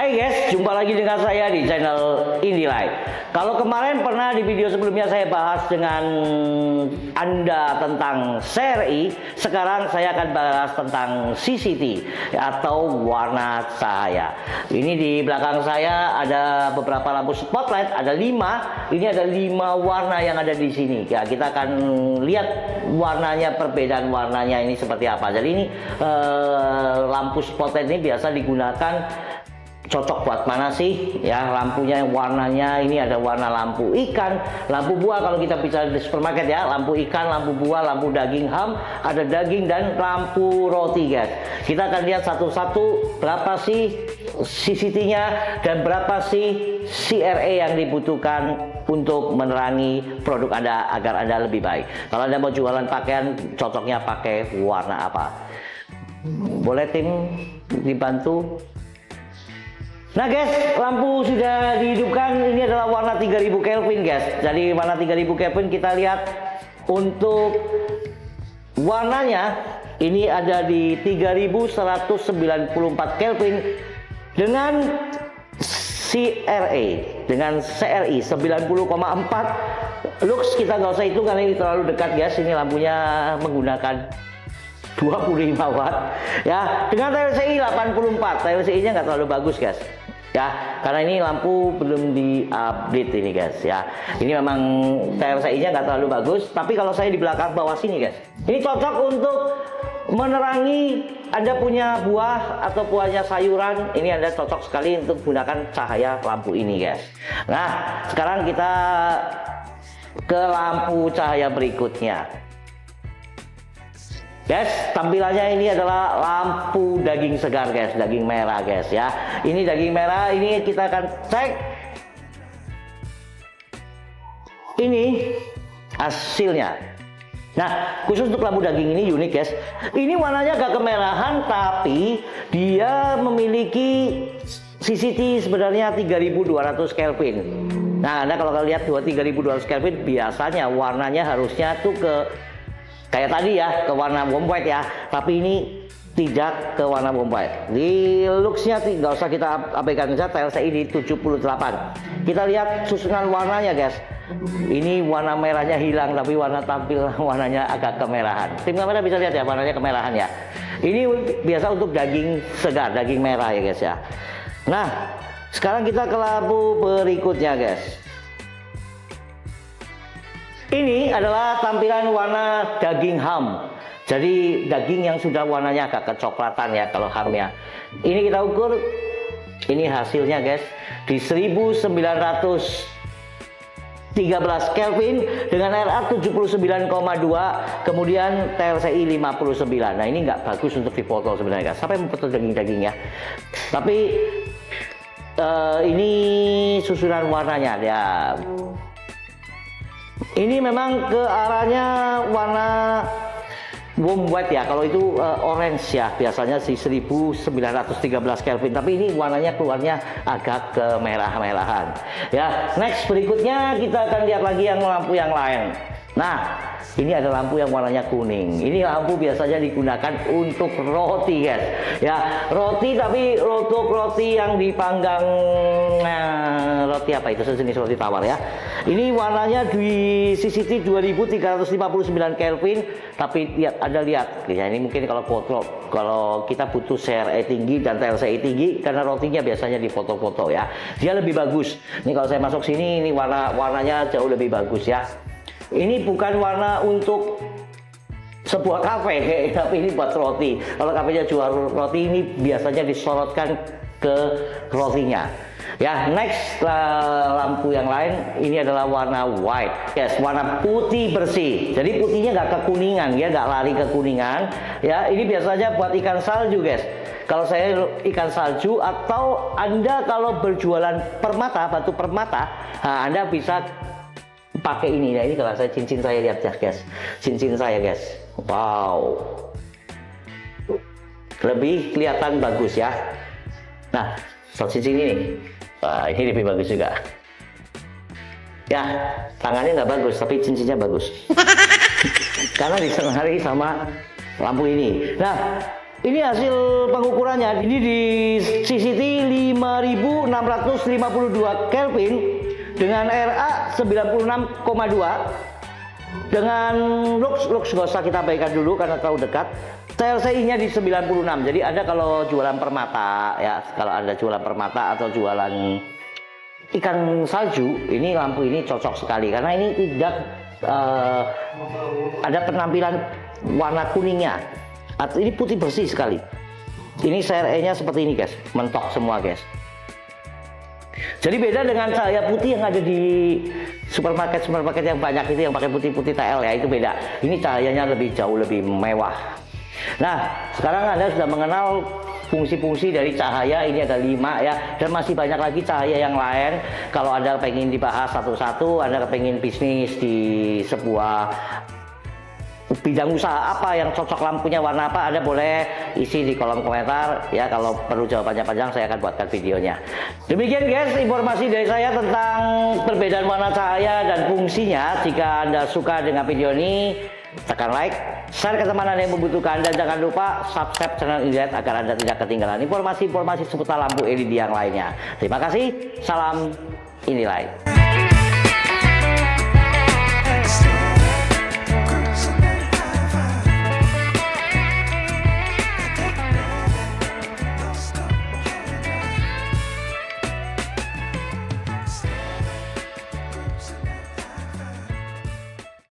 Hai guys, jumpa lagi dengan saya di channel Indilight. Kalau kemarin pernah di video sebelumnya saya bahas dengan Anda tentang CRI, sekarang saya akan bahas tentang CCT atau warna cahaya. Ini di belakang saya ada beberapa lampu spotlight, ada lima. Ini ada lima warna yang ada di sini. Ya, kita akan lihat warnanya, perbedaan warnanya ini seperti apa. Jadi ini eh, lampu spotlight ini biasa digunakan cocok buat mana sih? Ya lampunya warnanya ini ada warna lampu ikan lampu buah kalau kita bicara di supermarket ya. Lampu ikan lampu buah lampu daging ham ada daging dan lampu roti guys. Kita akan lihat satu-satu berapa sih CCT-nya dan berapa sih CRA yang dibutuhkan untuk menerangi produk Anda agar Anda lebih baik. Kalau Anda mau jualan pakaian cocoknya pakai warna apa? Boleh tim? Dibantu Nah guys, lampu sudah dihidupkan. Ini adalah warna 3000 Kelvin guys. Jadi warna 3000 Kelvin kita lihat untuk warnanya ini ada di 3194 Kelvin dengan CRA dengan CRI 90,4 lux kita nggak usah hitung karena ini terlalu dekat guys ini lampunya menggunakan 25 watt. Ya dengan TLCI 84 TLCI nya nggak terlalu bagus guys. Ya karena ini lampu belum di update ini guys ya. Ini memang TLCI nya nggak terlalu bagus. Tapi kalau saya di belakang bawah sini guys ini cocok untuk menerangi anda punya buah atau buahnya sayuran. Ini anda cocok sekali untuk gunakan cahaya lampu ini guys. Nah sekarang kita ke lampu cahaya berikutnya Guys, tampilannya ini adalah lampu daging segar guys, daging merah guys ya. Ini daging merah, ini kita akan cek. Ini hasilnya. Nah, khusus untuk lampu daging ini unik guys. Ini warnanya agak kemerahan tapi dia memiliki CCT sebenarnya 3200 Kelvin. Nah, Anda kalau lihat 3200 Kelvin biasanya warnanya harusnya tuh ke kayak tadi ya ke warna white ya. Tapi ini tidak ke warna white. Di looksnya nggak usah kita abaikan saja TLCI di 78 kita lihat susunan warnanya guys. Ini warna merahnya hilang tapi warna tampil warnanya agak kemerahan. Tim kamera bisa lihat ya warnanya kemerahan ya. Ini biasa untuk daging segar daging merah ya guys ya. Nah sekarang kita ke lampu berikutnya guys ini adalah tampilan warna daging ham. Jadi daging yang sudah warnanya agak kecoklatan ya kalau ham ya. Ini kita ukur. Ini hasilnya guys. Di 1913 Kelvin dengan RA 79,2 kemudian TLCI 59 nah ini nggak bagus untuk dipoto sebenarnya guys. Sampai memfoto daging-daging ya. Tapi uh, ini susunan warnanya. Ya ini memang ke arahnya warna warm white ya. Kalau itu uh, orange ya, biasanya si 1913 Kelvin. Tapi ini warnanya keluarnya agak ke merah-merahan. Ya, next berikutnya kita akan lihat lagi yang lampu yang lain. Nah, ini ada lampu yang warnanya kuning. Ini lampu biasanya digunakan untuk roti, guys. Ya, roti tapi untuk roti yang dipanggang nah, roti apa itu sejenis roti tawar ya. Ini warnanya di CCT 2359 Kelvin, tapi lihat Anda lihat ya ini mungkin kalau foto kalau kita butuh CRE tinggi dan TLCI tinggi karena rotinya biasanya di foto-foto ya. Dia lebih bagus. Ini kalau saya masuk sini ini warna warnanya jauh lebih bagus ya. Ini bukan warna untuk sebuah kafe, tapi ini buat roti. Kalau kafenya jual roti ini biasanya disorotkan ke rotinya. Ya, next lampu yang lain ini adalah warna white. Yes, warna putih bersih. Jadi putihnya nggak kekuningan, ya nggak lari ke kuningan. Ya, ini biasanya buat ikan salju, guys. Kalau saya ikan salju atau Anda kalau berjualan permata, batu permata, nah Anda bisa pakai ini ya ini kalau saya cincin saya lihat ya guys. Cincin saya guys. Wow. Lebih kelihatan bagus ya. Nah soal cincin ini wah ini lebih bagus juga. Ya tangannya nggak bagus tapi cincinnya bagus. Karena disengarai sama lampu ini. Nah ini hasil pengukurannya. Ini di CCT 5652 Kelvin dengan RA 96,2 dengan lux lux gak usah kita baikkan dulu karena terlalu dekat TLCI-nya di 96. Jadi ada kalau jualan permata ya, kalau ada jualan permata atau jualan ikan salju, ini lampu ini cocok sekali karena ini tidak uh, ada penampilan warna kuningnya. Atau ini putih bersih sekali. Ini CRE-nya seperti ini guys, mentok semua guys. Jadi beda dengan cahaya putih yang ada di supermarket supermarket yang banyak itu yang pakai putih-putih TL ya itu beda. Ini cahayanya lebih jauh lebih mewah. Nah, sekarang Anda sudah mengenal fungsi-fungsi dari cahaya ini ada lima ya dan masih banyak lagi cahaya yang lain kalau anda pengen dibahas satu-satu anda pengen bisnis di sebuah bidang usaha apa yang cocok lampunya warna apa Anda boleh isi di kolom komentar ya kalau perlu jawabannya panjang saya akan buatkan videonya demikian guys informasi dari saya tentang perbedaan warna cahaya dan fungsinya jika Anda suka dengan video ini tekan like, share ke teman anda yang membutuhkan dan jangan lupa subscribe channel Inlight agar anda tidak ketinggalan informasi-informasi seputar lampu LED yang lainnya. Terima kasih, salam Inlight.